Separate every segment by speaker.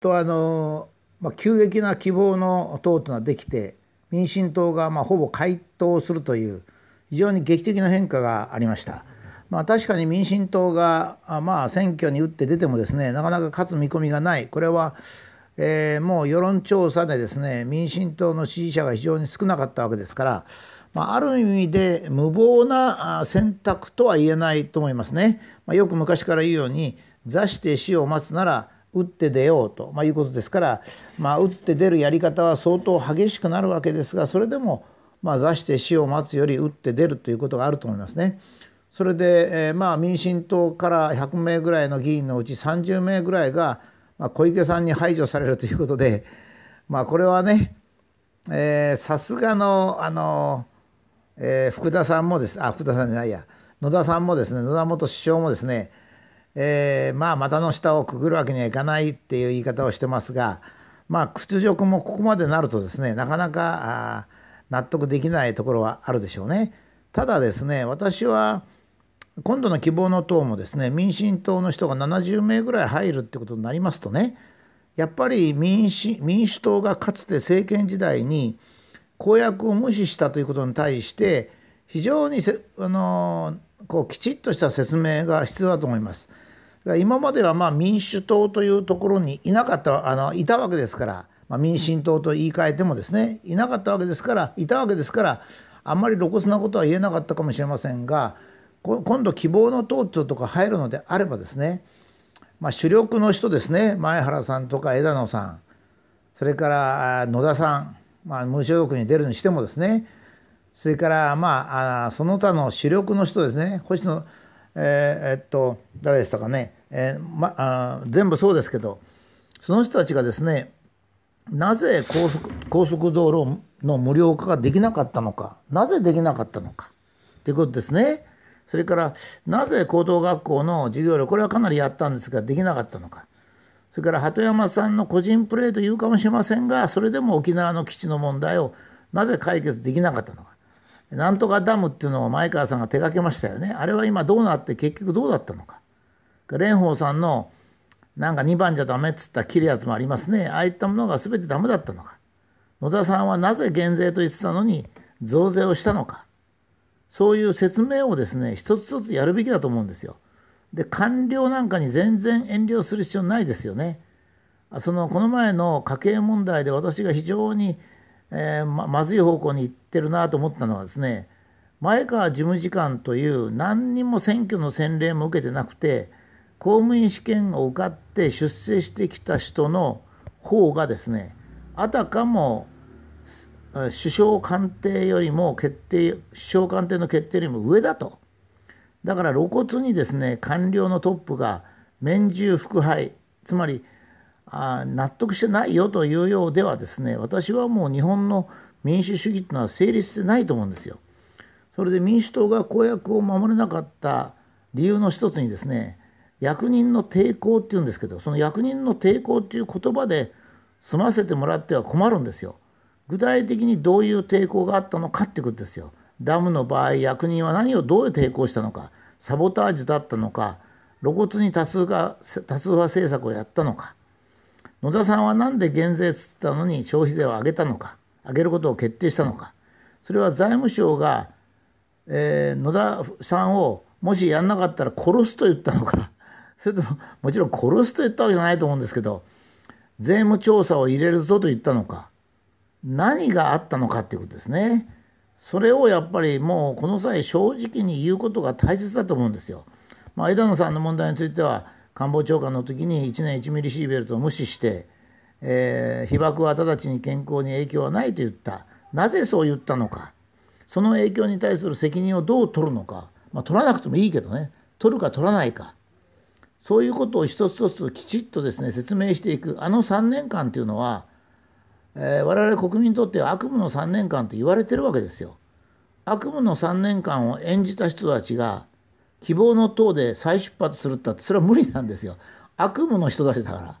Speaker 1: とあの、まあ、急激な希望の党というのはできて民進党がまあほぼ回答するという非常に劇的な変化がありました。まあ、確かに民進党がまあ選挙に打って出てもですねなかなか勝つ見込みがないこれは、え、もう世論調査でですね民進党の支持者が非常に少なかったわけですから、まあ、ある意味で無謀な選択とは言えないと思いますね。まあ、よく昔から言うように座して死を待つなら打って出ようと、まあ、いうことですから、まあ、打って出るやり方は相当激しくなるわけですがそれでも、まあ、座して死を待つより打って出るということがあると思いますね。それで、えー、まあ民進党から100名ぐらいの議員のうち30名ぐらいが、まあ、小池さんに排除されるということで、まあ、これはねさすがのあの、えー、福田さんもです。あ福田さんじゃないや。野田さんもですね野田元首相もですねえー、まあ股の下をくぐるわけにはいかないっていう言い方をしてますがまあ屈辱もここまでなるとですねなかなか納得できないところはあるでしょうね。ただですね私は今度の希望の党もですね民進党の人が70名ぐらい入るってことになりますとねやっぱり民主民主党がかつて政権時代に公約を無視したということに対して非常にあのこうきちっとした説明が必要だと思います。今まではま民主党というところにいなかったあのいたわけですから、まあ、民進党と言い換えてもですねいなかったわけですからいたわけですからあんまり露骨なことは言えなかったかもしれませんが今度希望の党とか入るのであればですね、まあ、主力の人ですね前原さんとか枝野さんそれから野田さん、まあ、無所属に出るにしてもですねそれからまあその他の主力の人ですね星野えー、えっと誰でしたかね、えーま、あ全部そうですけどその人たちがですねなぜ高速高速道路の無料化ができなかったのかなぜできなかったのかということですね。それからなぜ高等学校の授業料これはかなりやったんですができなかったのか。それから鳩山さんの個人プレーというかもしれませんがそれでも沖縄の基地の問題をなぜ解決できなかったのか。なんとかダムっていうのを前川さんが手がけましたよね。あれは今どうなって結局どうだったのか。蓮舫さんのなんか2番じゃダメっつった切るやつもありますね。ああいったものが全てダメだったのか。野田さんはなぜ減税と言ってたのに増税をしたのか。そういう説明をですね、一つ一つやるべきだと思うんですよ。で、官僚なんかに全然遠慮する必要ないですよね。その、この前の家計問題で私が非常にえー、ままずい方向に行ってるなと思ったのはですね前川事務次官という何にも選挙の洗礼も受けてなくて公務員試験を受かって出世してきた人の方がですねあたかも首相官邸よりも決定首相官邸の決定よりも上だと。だから露骨にですね官僚のトップが免従腹配つまりあ納得してないよというようではですね私はもう日本の民主主義というのは成立してないと思うんですよ。それで民主党が公約を守れなかった理由の一つにですね役人の抵抗っていうんですけどその役人の抵抗っていう言葉で済ませてもらっては困るんですよ。具体的にどういう抵抗があったのかってことですよ。ダムの場合役人は何をどういう抵抗したのかサボタージュだったのか露骨に多数が多数派政策をやったのか野田さんは何で減税つったのに消費税を上げたのか上げることを決定したのかそれは財務省が、えー、野田さんをもしやんなかったら殺すと言ったのか それとももちろん殺すと言ったわけじゃないと思うんですけど税務調査を入れるぞと言ったのか何があったのかっていうことですね。それをやっぱりもうこの際正直に言うことが大切だと思うんですよ。まあ、枝野さんの問題については官房長官の時に1年1ミリシーベルトを無視して、えー、被爆は直ちに健康に影響はないと言った。なぜそう言ったのか。その影響に対する責任をどう取るのか、まあ、取らなくてもいいけどね。取るか取らないか。そういうことを一つ一つきちっとですね説明していく。あの3年間というのは、えー、我々国民にとっては悪夢の3年間と言われてるわけですよ。悪夢の3年間を演じた人たちが希望の塔で再出発するったってそれは無理なんですよ。悪夢の人たちだから。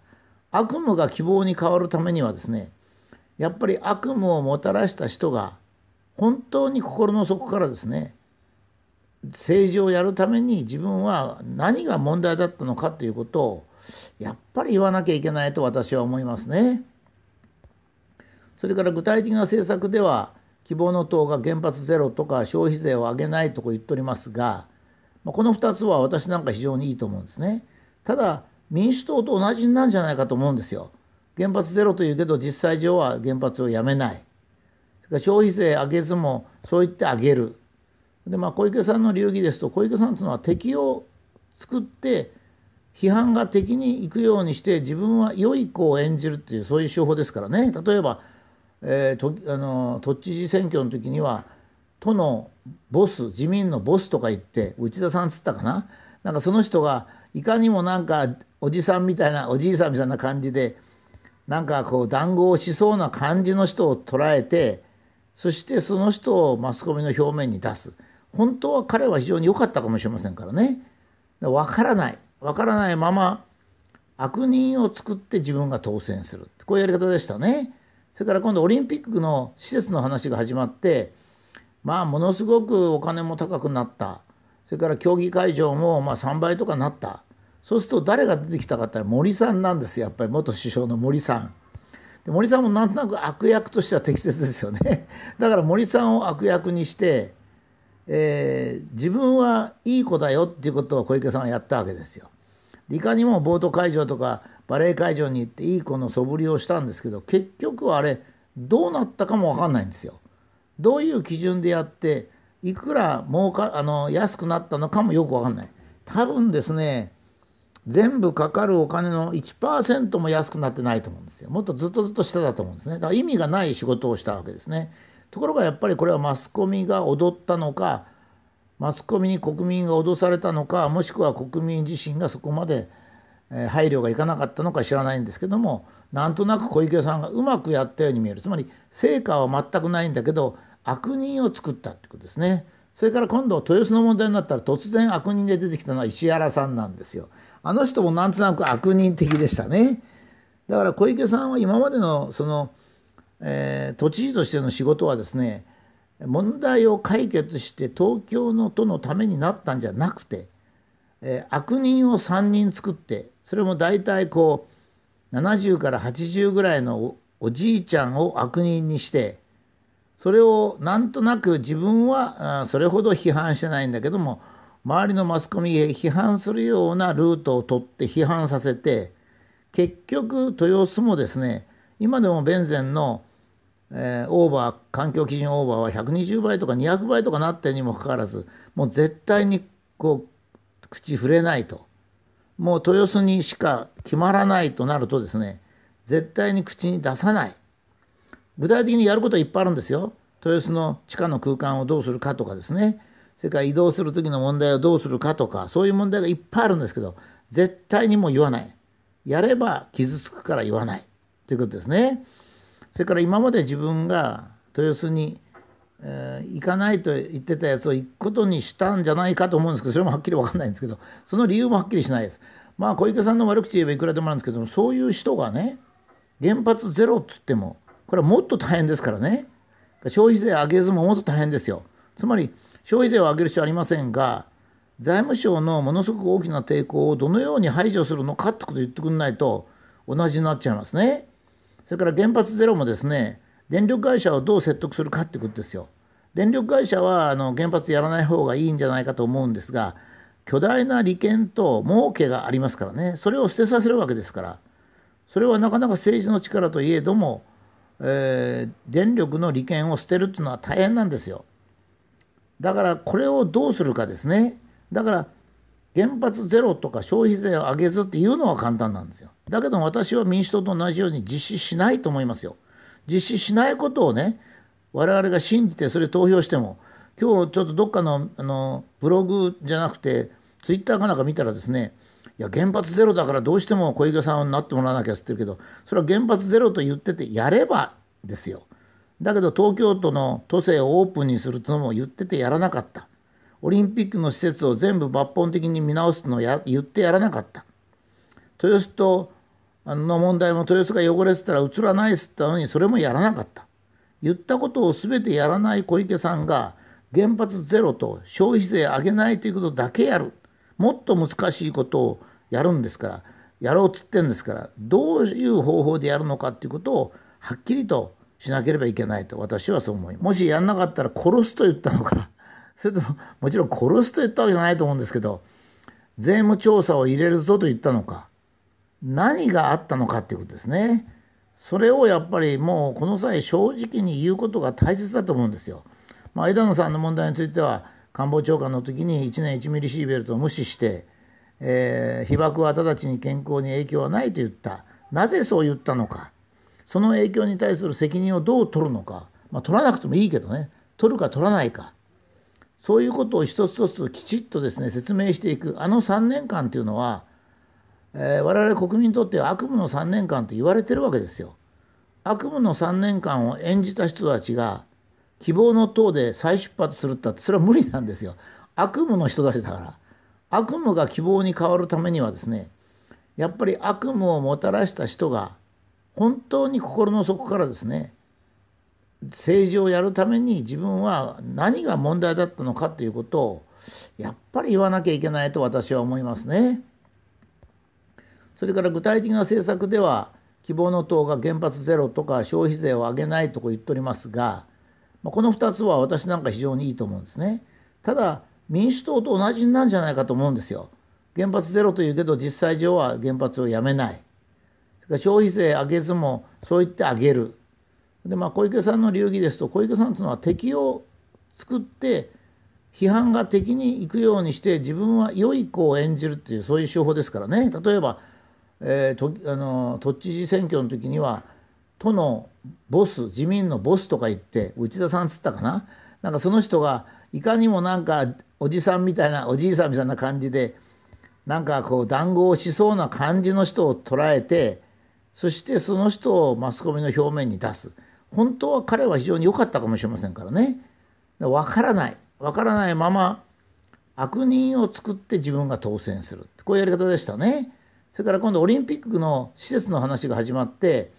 Speaker 1: 悪夢が希望に変わるためにはですねやっぱり悪夢をもたらした人が本当に心の底からですね政治をやるために自分は何が問題だったのかということをやっぱり言わなきゃいけないと私は思いますね。それから具体的な政策では希望の党が原発ゼロとか消費税を上げないとこ言っておりますがまこの2つは私なんか非常にいいと思うんですね。ただ民主党と同じなんじゃないかと思うんですよ。原発ゼロというけど実際上は原発をやめない。それから消費税上げずもそう言って上げる。でまあ小池さんの流儀ですと小池さんというのは敵を作って批判が敵に行くようにして自分は良い子を演じるっていうそういう手法ですからね例えば、えー、とあの都知事選挙の時には都のボス自民のボスとか言って内田さんつったかな？なんかその人がいかにもなんかおじさんみたいなおじいさんみたいな感じでなんかこう談合しそうな感じの人を捉えてそしてその人をマスコミの表面に出す。本当は彼は非常に良かったかもしれませんからね。分からない。分からないまま悪人を作って自分が当選する。こういうやり方でしたね。それから今度オリンピックの施設の話が始まってまあものすごくお金も高くなったそれから競技会場もまあ3倍とかなったそうすると誰が出てきたかって森さんなんですやっぱり元首相の森さん。で森さんもなんとなく悪役としては適切ですよね。だから森さんを悪役にしてえー、自分はいい子だよっていうことを小池さんはやったわけですよ。いかにもボート会場とかバレエ会場に行っていい子の素振りをしたんですけど結局はあれどうなったかも分かんないんですよ。どういう基準でやっていくら儲かあの安くなったのかもよく分かんない。多分ですね全部かかるお金の1%も安くなってないと思うんですよ。もっとずっとずっと下だと思うんですね。だから意味がない仕事をしたわけですね。ところがやっぱりこれはマスコミが踊ったのかマスコミに国民が脅されたのかもしくは国民自身がそこまで配慮がいかなかったのか知らないんですけどもなんとなく小池さんがうまくやったように見えるつまり成果は全くないんだけど悪人を作ったってことですね。それから今度豊洲の問題になったら突然悪人で出てきたのは石原さんなんですよ。あの人もなんとなく悪人的でしたね。だから小池さんは今までのそのえー、都知事としての仕事はですね問題を解決して東京の都のためになったんじゃなくて、えー、悪人を3人作ってそれも大体こう70から80ぐらいのおじいちゃんを悪人にしてそれをなんとなく自分はそれほど批判してないんだけども周りのマスコミへ批判するようなルートを取って批判させて結局豊洲もですね今でもベンゼンのえー、オーバー環境基準オーバーは120倍とか200倍とかなってにもかかわらずもう絶対にこう口触れないと。もう豊洲にしか決まらないとなるとですね絶対に口に出さない。具体的にやることはいっぱいあるんですよ豊洲の地下の空間をどうするかとかですねそれから移動する時の問題をどうするかとかそういう問題がいっぱいあるんですけど絶対にもう言わないやれば傷つくから言わないということですね。それから今まで自分が豊洲に、えー、行かないと言ってたやつを行くことにしたんじゃないかと思うんですけどそれもはっきり分かんないんですけどその理由もはっきりしないです。まあ小池さんの悪口言えばいくらでもあるんですけどもそういう人がね原発ゼロっつってもこれはもっと大変ですからね消費税上げずももっと大変ですよ。つまり消費税を上げる必要ありませんが財務省のものすごく大きな抵抗をどのように排除するのかってことを言ってくんないと同じになっちゃいますね。それから原発ゼロもですね電力会社をどう説得するかってことですよ。電力会社はあの原発やらない方がいいんじゃないかと思うんですが巨大な利権と儲けがありますからねそれを捨てさせるわけですからそれはなかなか政治の力といえども、えー、電力の利権を捨てるっていうのは大変なんですよ。だからこれをどうするかですね。だから原発ゼロとか消費税を上げずっていうのは簡単なんですよ。だけど私は民主党と同じように実施しないと思いますよ。実施しないことをね、我々が信じてそれ投票しても、今日ちょっとどっかのあのブログじゃなくて、ツイッターかなんか見たらですね、いや原発ゼロだからどうしても小池さんになってもらわなきゃって言ってるけど、それは原発ゼロと言っててやればですよ。だけど東京都の都政をオープンにするとのも言っててやらなかった。オリンピックの施設を全部抜本的に見直すのをや言ってやらなかった。豊洲との問題も豊洲が汚れてたら映らないっつったのにそれもやらなかった。言ったことを全てやらない小池さんが原発ゼロと消費税上げないということだけやる。もっと難しいことをやるんですからやろうっつってんですからどういう方法でやるのかっていうことをはっきりとしなければいけないと私はそう思い。もしやんなかったら殺すと言ったのか それとももちろん殺すと言ったわけじゃないと思うんですけど税務調査を入れるぞと言ったのか何があったのかっていうことですね。それをやっぱりもうこの際正直に言うことが大切だと思うんですよ。まあ、枝野さんの問題については官房長官の時に1年1ミリシーベルトを無視して、えー、被爆は直ちに健康に影響はないと言ったなぜそう言ったのかその影響に対する責任をどう取るのか、まあ、取らなくてもいいけどね取るか取らないかそういうことを一つ一つきちっとですね説明していくあの3年間っていうのは、えー、我々国民にとっては悪夢の3年間と言われてるわけですよ。悪夢の3年間を演じた人たちが希望の塔で再出発するったってそれは無理なんですよ。悪夢の人たちだから。悪夢が希望に変わるためにはですねやっぱり悪夢をもたらした人が本当に心の底からですね政治をやるために自分は何が問題だったのかということをやっぱり言わなきゃいけないと私は思いますね。それから具体的な政策では希望の党が原発ゼロとか消費税を上げないとこ言っておりますがこの2つは私なんか非常にいいと思うんですね。ただ民主党と同じなんじゃないかと思うんですよ。原発ゼロというけど実際上は原発をやめない。消費税上げずもそう言って上げる。でまあ小池さんの流儀ですと小池さんというのは敵を作って批判が敵に行くようにして自分は良い子を演じるっていうそういう手法ですからね例えば、えー、とあの都知事選挙の時には都のボス自民のボスとか言って内田さんっつったかななんかその人がいかにもなんかおじさんみたいなおじいさんみたいな感じでなんかこう談合しそうな感じの人を捉えてそしてその人をマスコミの表面に出す。本当は彼は非常に良かったかもしれませんからね。分からない。分からないまま悪人を作って自分が当選する。こういうやり方でしたね。それから今度オリンピックの施設の話が始まって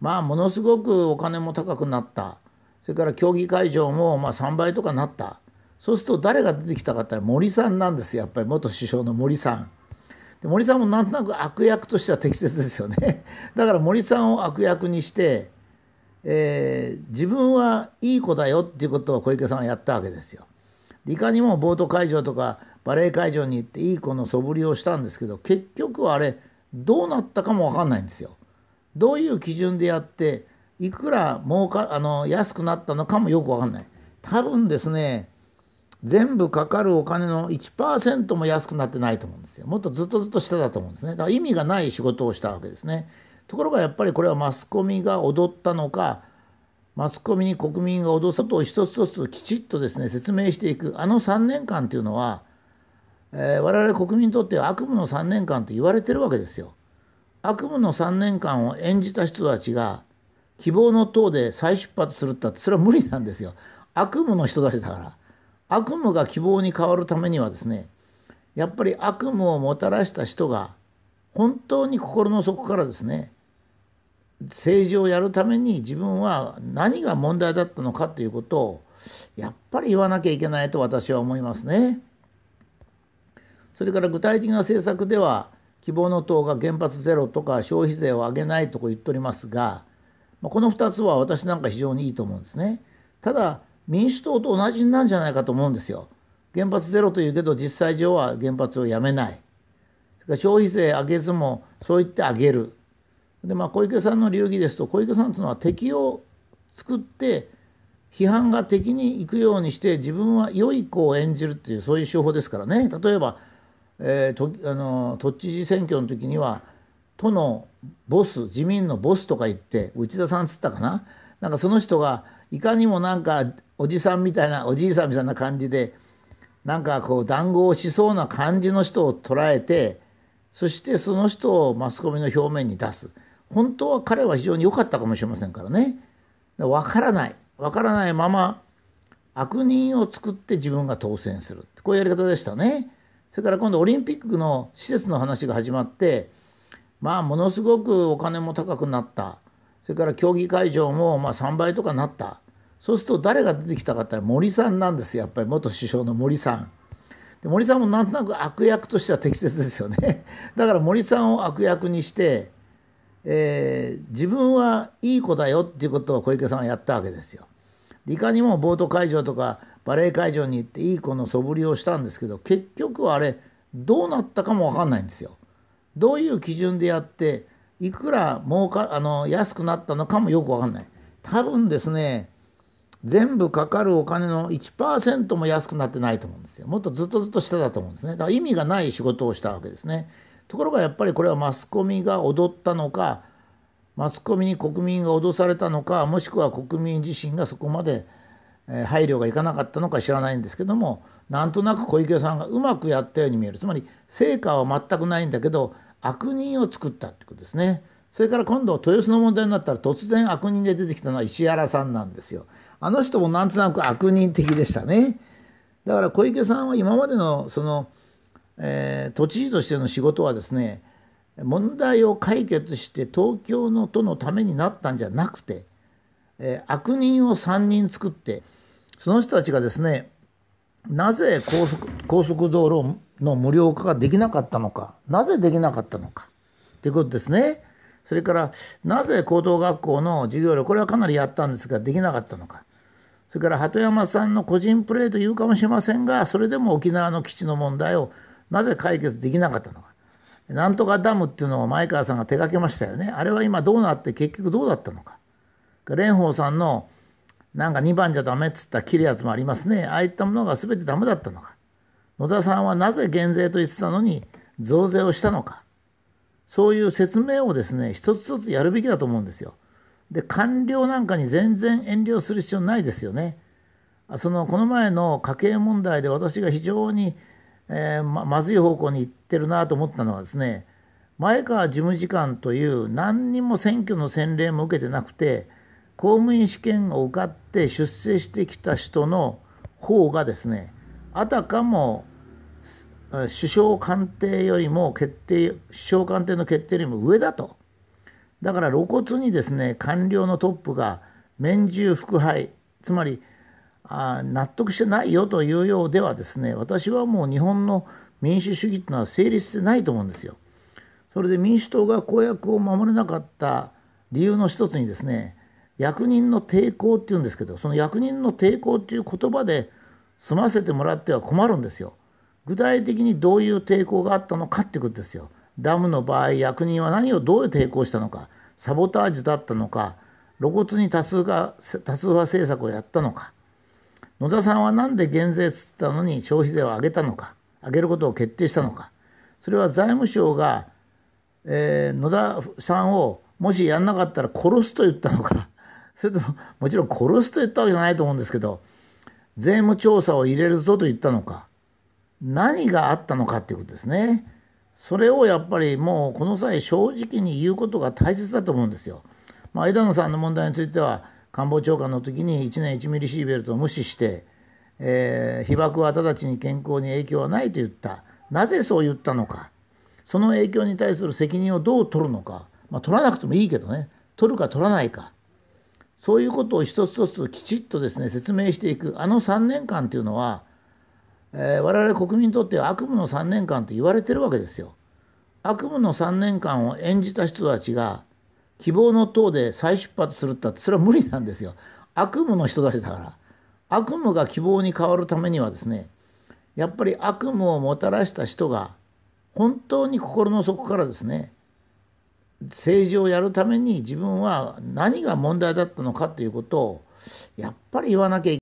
Speaker 1: まあものすごくお金も高くなった。それから競技会場もま3倍とかなった。そうすると誰が出てきたかって森さんなんですやっぱり元首相の森さん。で森さんもなんとなく悪役としては適切ですよね。だから森さんを悪役にして、えー、自分はいい子だよっていうことを小池さんはやったわけですよ。いかにもボート会場とかバレエ会場に行っていい子の素振りをしたんですけど結局はあれどうなったかも分かんないんですよ。どういう基準でやっていくら儲かあの安くなったのかもよく分かんない。多分ですね全部かかるお金の1%も安くなってないと思うんですよ。もっとずっとずっと下だと思うんですね。だから意味がない仕事をしたわけですね。ところがやっぱりこれはマスコミが踊ったのかマスコミに国民が脅すことを一つ一つきちっとですね説明していくあの3年間というのは、えー、我々国民にとっては悪夢の3年間と言われてるわけですよ。悪夢の3年間を演じた人たちが希望の塔で再出発するったってそれは無理なんですよ。悪夢の人たちだから。悪夢が希望に変わるためにはですねやっぱり悪夢をもたらした人が本当に心の底からですね政治をやるために自分は何が問題だったのかということをやっぱり言わなきゃいけないと私は思いますね。それから具体的な政策では希望の党が原発ゼロとか消費税を上げないとこ言っておりますがこの2つは私なんか非常にいいと思うんですね。ただ民主党と同じなんじゃないかと思うんですよ。原発ゼロというけど実際上は原発をやめない。消費税上げずもそう言って上げる。でまあ小池さんの流儀ですと小池さんというのは敵を作って批判が敵に行くようにして自分は良い子を演じるっていうそういう手法ですからね例えば、えー、とあの都知事選挙の時には都のボス自民のボスとか言って内田さんっつったかななんかその人がいかにもなんかおじさんみたいなおじいさんみたいな感じでなんかこう談合しそうな感じの人を捉えてそしてその人をマスコミの表面に出す。本当は彼は非常に良かったかもしれませんからね。分からない。分からないまま悪人を作って自分が当選する。こういうやり方でしたね。それから今度オリンピックの施設の話が始まってまあものすごくお金も高くなった。それから競技会場もまあ3倍とかなった。そうすると誰が出てきたかって森さんなんですやっぱり元首相の森さん。で森さんもなんとなく悪役としては適切ですよね だから森さんを悪役にして、えー、自分はいい子だよっていうことを小池さんはやったわけですよ。いかにもボート会場とかバレエ会場に行っていい子の素振りをしたんですけど結局はあれどうなったかも分かんないんですよ。どういう基準でやっていくら儲かあの安くなったのかもよく分かんない。多分ですね全部かかるお金の1%も安くなってないと思うんですよ。もっとずっとずっと下だと思うんですね。だから意味がない仕事をしたわけですね。ところがやっぱりこれはマスコミが踊ったのかマスコミに国民が脅されたのかもしくは国民自身がそこまで配慮がいかなかったのか知らないんですけどもなんとなく小池さんがうまくやったように見えるつまり成果は全くないんだけど悪人を作ったってことですね。それから今度豊洲の問題になったら突然悪人で出てきたのは石原さんなんですよ。あの人もなんとなく悪人的でしたね。だから小池さんは今までのその、えー、都知事としての仕事はですね問題を解決して東京の都のためになったんじゃなくて、えー、悪人を3人作ってその人たちがですねなぜ高速高速道路の無料化ができなかったのかなぜできなかったのかということですね。それからなぜ高等学校の授業料これはかなりやったんですができなかったのかそれから鳩山さんの個人プレーというかもしれませんがそれでも沖縄の基地の問題をなぜ解決できなかったのか。なんとかダムっていうのを前川さんが手掛けましたよね。あれは今どうなって結局どうだったのか。蓮舫さんのなんか2番じゃダメっつった切るやつもありますね。ああいったものが全てダメだったのか。野田さんはなぜ減税と言ってたのに増税をしたのか。そういう説明をですね一つ一つやるべきだと思うんですよ。で官僚なんかに全然遠慮する必要ないですよね。そのこの前の家計問題で私が非常に、えー、ままずい方向に行ってるなと思ったのはですね前川事務次官という何にも選挙の洗礼も受けてなくて公務員試験を受かって出世してきた人の方がですねあたかも首相官邸よりも決定首相官邸の決定よりも上だとだから露骨にですね官僚のトップが免従腹敗つまりあ納得してないよというようではですね私はもう日本の民主主義というのは成立してないと思うんですよ。それで民主党が公約を守れなかった理由の一つにですね役人の抵抗っていうんですけどその役人の抵抗っていう言葉で済ませてもらっては困るんですよ。具体的にどういう抵抗があったのかってことですよ。ダムの場合役人は何をどう抵抗したのかサボタージュだったのか露骨に多数が多数派政策をやったのか野田さんは何で減税つったのに消費税を上げたのか上げることを決定したのかそれは財務省が、えー、野田さんをもしやんなかったら殺すと言ったのか それとももちろん殺すと言ったわけじゃないと思うんですけど税務調査を入れるぞと言ったのか何があったのかっていうことですね。それをやっぱりもうこの際正直に言うことが大切だと思うんですよ。まあ、枝野さんの問題については官房長官の時に1年1ミリシーベルトを無視して、えー、被爆は直ちに健康に影響はないと言った。なぜそう言ったのか。その影響に対する責任をどう取るのか、まあ、取らなくてもいいけどね。取るか取らないか。そういうことを一つ一つきちっとですね説明していく。あの3年間っていうのはえー、我々国民にとっては悪夢の3年間と言われてるわけですよ。悪夢の3年間を演じた人たちが希望の塔で再出発するったってそれは無理なんですよ。悪夢の人たちだから。悪夢が希望に変わるためにはですねやっぱり悪夢をもたらした人が本当に心の底からですね政治をやるために自分は何が問題だったのかということをやっぱり言わなきゃいけない。